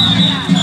Hallelujah.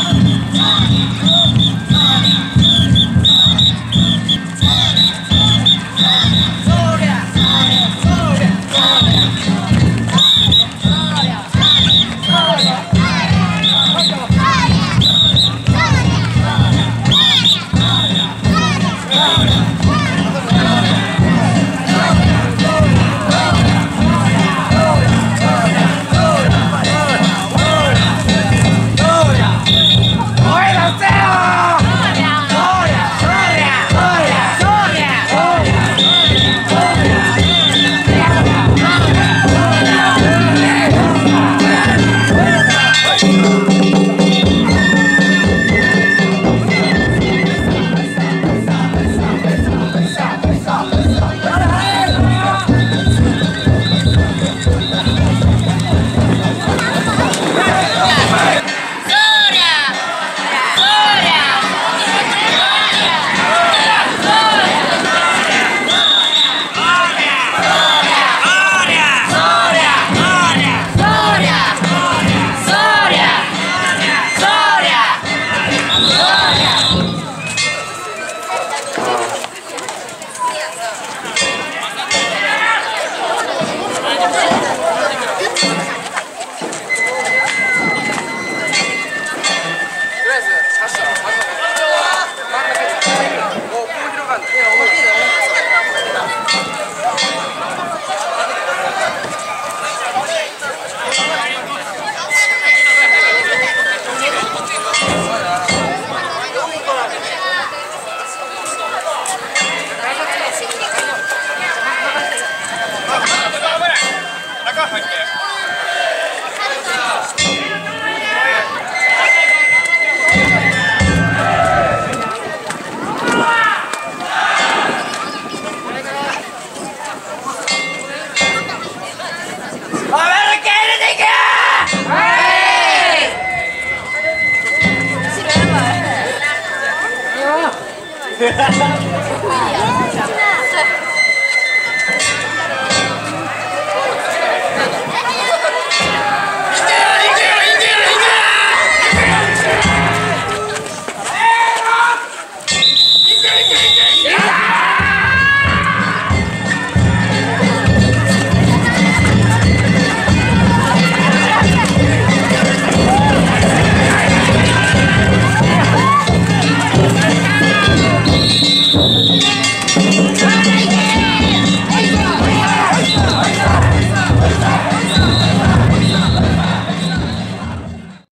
Ha ha ha!